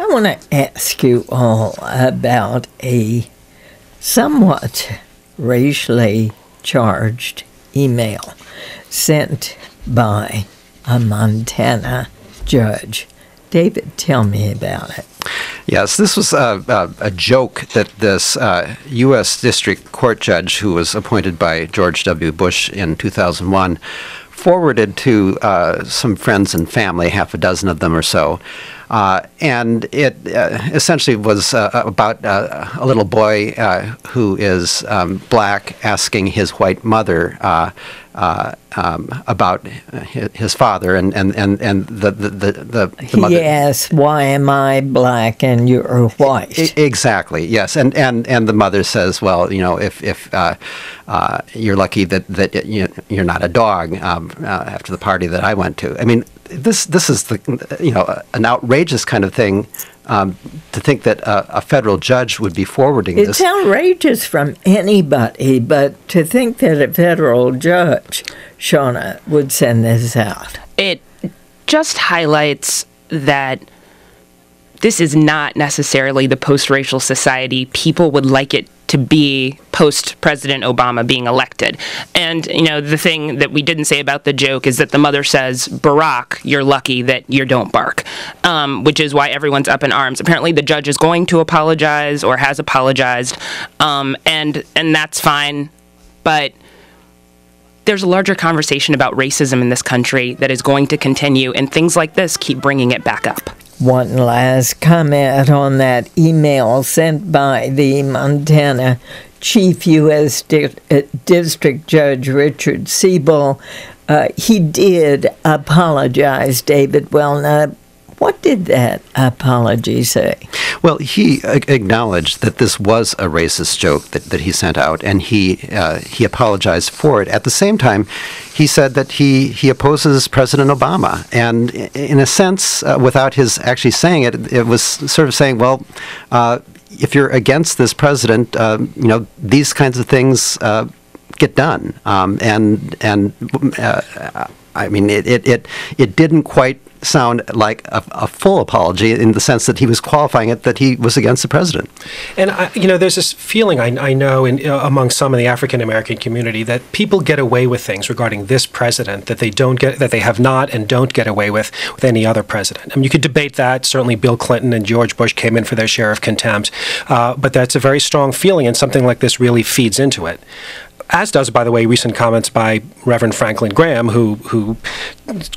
I want to ask you all about a somewhat racially charged email sent by a Montana judge. David, tell me about it. Yes, this was a, a, a joke that this uh, U.S. District Court judge, who was appointed by George W. Bush in 2001, forwarded to uh, some friends and family, half a dozen of them or so. Uh, and it uh, essentially was uh, about uh, a little boy uh, who is um, black asking his white mother um, about his, father, and, and, and, and the, the, the, the, the mother. Yes, why am I black and you're white? Exactly, yes. And, and, and the mother says, well, you know, if, if you're lucky that, that you're not a dog um, after the party that I went to. I mean, this this is the you know an outrageous kind of thing um, to think that a, a, federal judge would be forwarding it's this. It's outrageous from anybody, but to think that a federal judge, Shawna, would send this out. It just highlights that this is not necessarily the post racial society people would like it to be post President Obama being elected. And, you know, the thing that we didn't say about the joke is that the mother says, Barack, you're lucky that you don't bark, um, which is why everyone's up in arms. Apparently, the judge is going to apologize or has apologized, um, and, and that's fine. But there's a larger conversation about racism in this country that is going to continue, and things like this keep bringing it back up. One last comment on that email sent by the Montana Chief U.S. Di- uh, District Judge Richard Cebull. Uh, he did apologize, David Welna, what did that apology say? Well, he acknowledged that this was a racist joke that, that he sent out, and he uh, he apologized for it. At the same time, he said that he, he opposes President Obama, and in a sense, uh, without his actually saying it, it was sort of saying, well. Uh, if you're against this president, uh, you know these kinds of things uh, get done, um, and and uh, I mean it, it, it it didn't quite sound like a, a, full apology in the sense that he was qualifying it that he was against the president. And I, you know, there's this feeling I, I know in, uh, among some in the African American community that people get away with things regarding this president that they don't get that they have not and don't get away with with any other president. I mean, you could debate that. Certainly, Bill Clinton and George Bush came in for their share of contempt, uh, but that's a very strong feeling, and something like this really feeds into it as does, by the way, recent comments by Reverend Franklin Graham, who who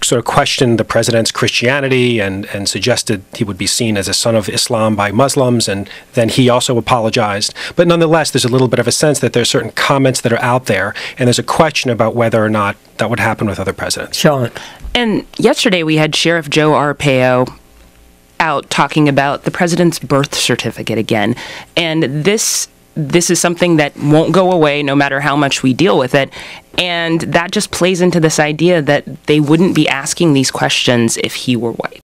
sort of questioned the president's Christianity and and suggested he would be seen as a son of Islam by Muslims, and then he also apologized. But nonetheless, there's a little bit of a sense that there are certain comments that are out there, and there's a question about whether or not that would happen with other presidents. Sean. And yesterday we had Sheriff Joe Arpaio out talking about the president's birth certificate again, and this this is something that won't go away no matter how much we deal with it. And that just plays into this idea that they wouldn't be asking these questions if he were white.